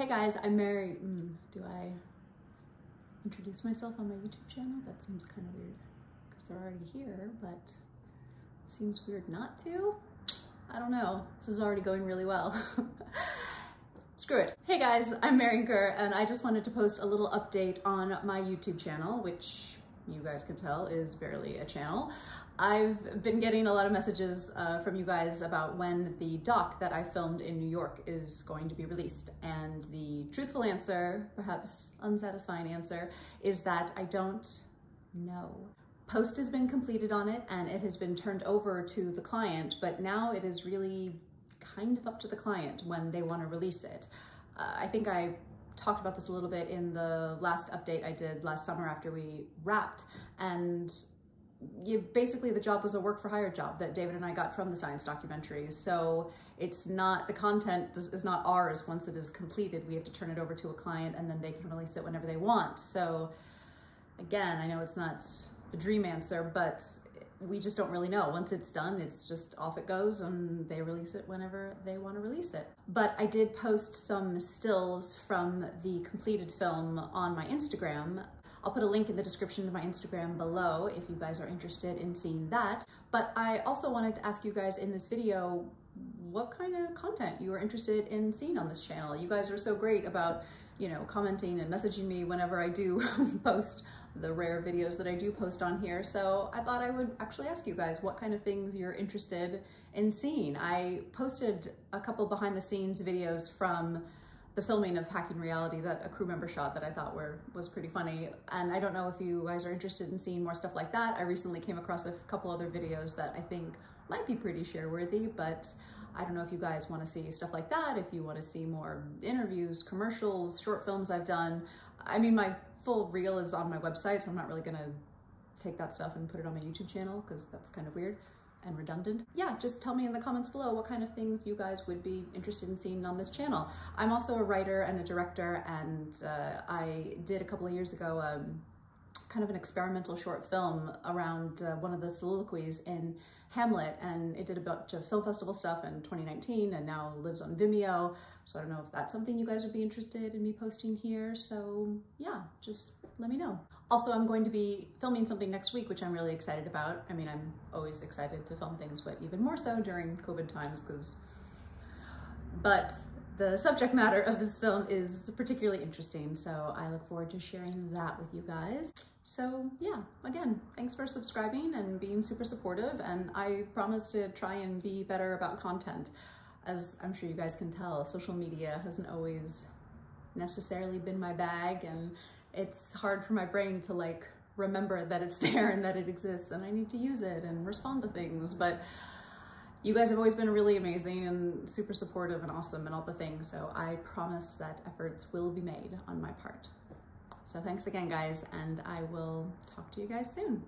Hey guys, I'm Mary. Mm, do I introduce myself on my YouTube channel? That seems kind of weird because they're already here, but seems weird not to. I don't know. This is already going really well. Screw it. Hey guys, I'm Mary Kerr and I just wanted to post a little update on my YouTube channel, which you guys can tell is barely a channel. I've been getting a lot of messages uh, from you guys about when the doc that I filmed in New York is going to be released. And the truthful answer, perhaps unsatisfying answer, is that I don't know. Post has been completed on it and it has been turned over to the client, but now it is really kind of up to the client when they want to release it. Uh, I think I talked about this a little bit in the last update I did last summer after we wrapped and you, basically the job was a work for hire job that David and I got from the science documentary. So it's not, the content is not ours once it is completed. We have to turn it over to a client and then they can release it whenever they want. So again, I know it's not the dream answer, but we just don't really know. Once it's done, it's just off it goes and they release it whenever they want to release it. But I did post some stills from the completed film on my Instagram. I'll put a link in the description to my Instagram below if you guys are interested in seeing that. But I also wanted to ask you guys in this video what kind of content you are interested in seeing on this channel. You guys are so great about, you know, commenting and messaging me whenever I do post the rare videos that I do post on here. So I thought I would actually ask you guys what kind of things you're interested in seeing. I posted a couple behind the scenes videos from the filming of Hacking Reality that a crew member shot that I thought were was pretty funny. And I don't know if you guys are interested in seeing more stuff like that. I recently came across a couple other videos that I think might be pretty share worthy, but I don't know if you guys want to see stuff like that, if you want to see more interviews, commercials, short films I've done. I mean, my full reel is on my website, so I'm not really to take that stuff and put it on my YouTube channel because that's kind of weird and redundant. Yeah, just tell me in the comments below what kind of things you guys would be interested in seeing on this channel. I'm also a writer and a director, and uh, I did a couple of years ago um, kind of an experimental short film around uh, one of the soliloquies in Hamlet and it did a bunch of film festival stuff in 2019 and now lives on Vimeo. So I don't know if that's something you guys would be interested in me posting here. So yeah, just let me know. Also, I'm going to be filming something next week, which I'm really excited about. I mean, I'm always excited to film things, but even more so during COVID times because, but the subject matter of this film is particularly interesting, so I look forward to sharing that with you guys. So yeah, again, thanks for subscribing and being super supportive, and I promise to try and be better about content. As I'm sure you guys can tell, social media hasn't always necessarily been my bag, and it's hard for my brain to like remember that it's there and that it exists, and I need to use it and respond to things, but you guys have always been really amazing and super supportive and awesome and all the things. So I promise that efforts will be made on my part. So thanks again, guys, and I will talk to you guys soon.